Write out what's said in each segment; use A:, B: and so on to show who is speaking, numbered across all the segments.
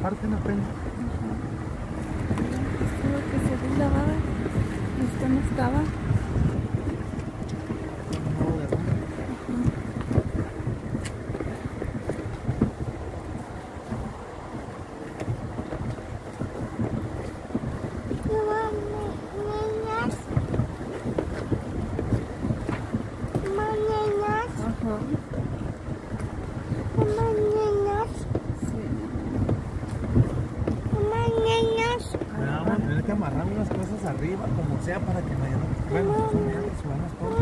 A: como una cuarta parte no pena.
B: Estuvo que se deslavaba. Esto no estaba. Sí.
A: Vamos a tener que amarrar unas cosas arriba, como sea, para que vayan. Bueno, subamos todos.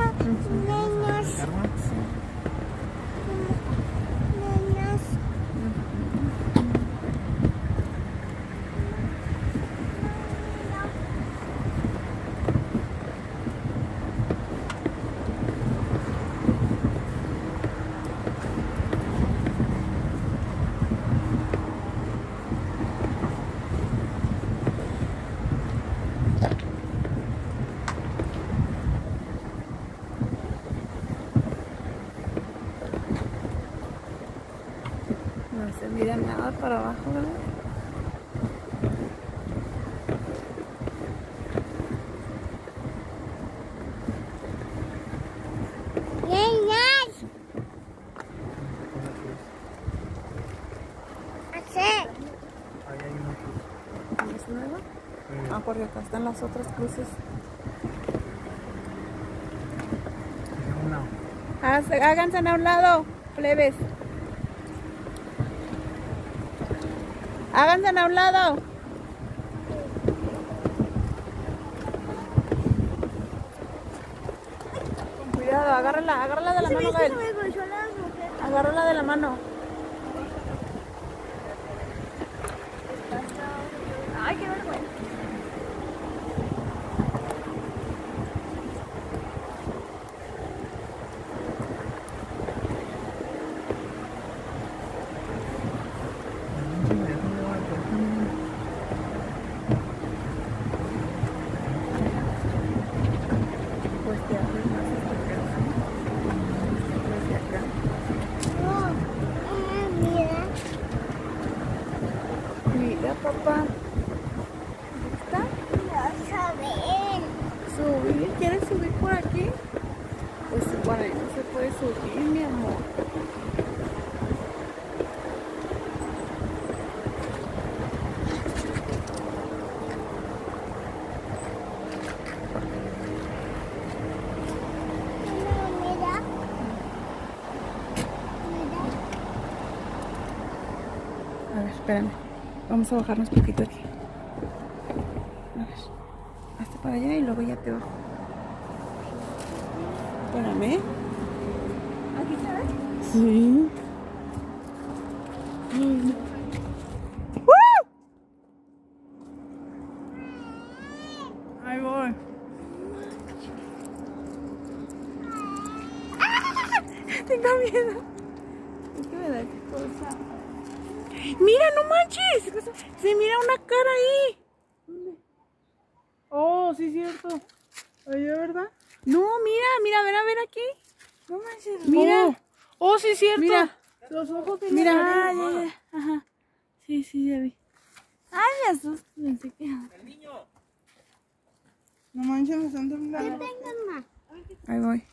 B: No se mira nada para abajo, ¿verdad?
A: Ahí hay una cruz.
B: ¿Es nueva? Ah, porque acá están las otras cruces. háganse a un lado, plebes. Háganse a un lado. Con cuidado, agárrala, agárrala de la mano, Gael. Agárrala de la mano.
C: Ay, qué vergüenza.
B: Pues te abres más hasta acá, ¿sí? Desde acá. Mira, papá. ¿Está? ¿Subir? ¿Quieres subir por aquí? Pues por ahí no se puede subir, mi amor. A ver, espérame. Vamos a bajarnos poquito aquí. A ver. Hasta para allá y luego ya te bajo. Espérame.
C: ¿Aquí se ve?
B: Sí. Ahí voy. Tengo miedo. Es que me da cosa. Mira, no manches. Se mira una cara ahí. Oh, sí, cierto. Oye, ¿verdad? No, mira, mira, a ver, a ver aquí. No manches. Mira. Oh, sí, cierto. Mira. Los ojos de Mira. Ah, ya, ya. Ajá. Sí, sí, ya vi. Ay, me asusto. Pensé que...
D: No manches, me están temblando.
B: Ahí voy.